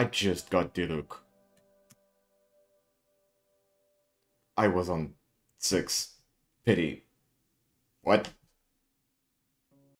I just got Diluc. I was on 6. Pity. What?